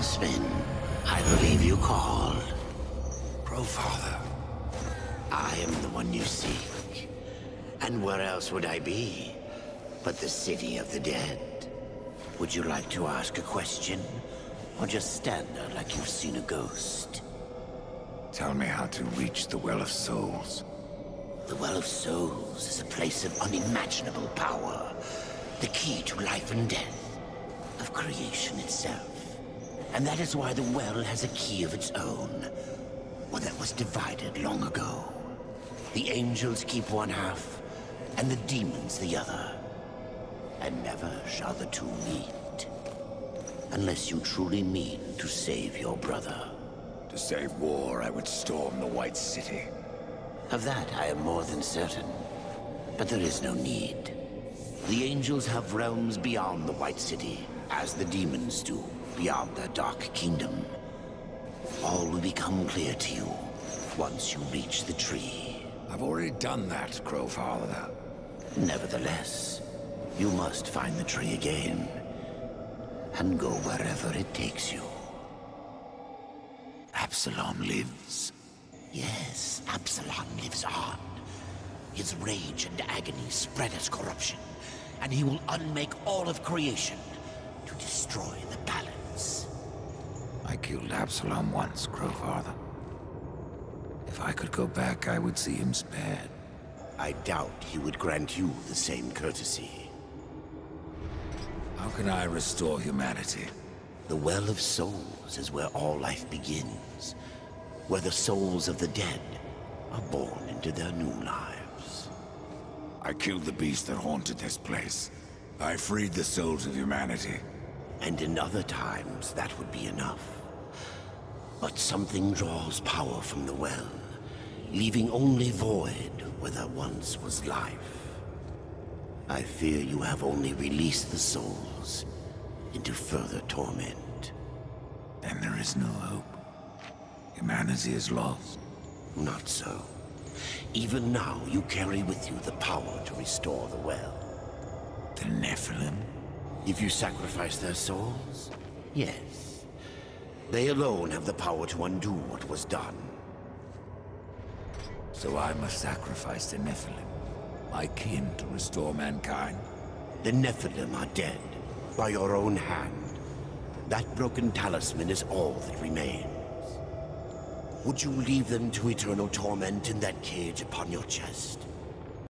Norseman, I believe you called. Crowfather. I am the one you seek. And where else would I be but the city of the dead? Would you like to ask a question? Or just stand there like you've seen a ghost? Tell me how to reach the Well of Souls. The Well of Souls is a place of unimaginable power. The key to life and death. Of creation itself. And that is why the well has a key of its own. One that was divided long ago. The angels keep one half, and the demons the other. And never shall the two meet. Unless you truly mean to save your brother. To save war, I would storm the White City. Of that I am more than certain. But there is no need. The angels have realms beyond the White City, as the demons do, beyond their dark kingdom. All will become clear to you once you reach the tree. I've already done that, Crowfather. Nevertheless, you must find the tree again, and go wherever it takes you. Absalom lives. Yes, Absalom lives on. His rage and agony spread as corruption, and he will unmake all of creation to destroy the balance. Killed Absalom once, Crowfather. If I could go back, I would see him spared. I doubt he would grant you the same courtesy. How can I restore humanity? The Well of Souls is where all life begins. Where the souls of the dead are born into their new lives. I killed the beast that haunted this place. I freed the souls of humanity. And in other times, that would be enough. But something draws power from the well, leaving only void where there once was life. I fear you have only released the souls into further torment. Then there is no hope. Humanity is lost. Not so. Even now, you carry with you the power to restore the well. The Nephilim? If you sacrifice their souls, yes. They alone have the power to undo what was done. So I must sacrifice the Nephilim, my kin, to restore mankind? The Nephilim are dead, by your own hand. That broken talisman is all that remains. Would you leave them to eternal torment in that cage upon your chest?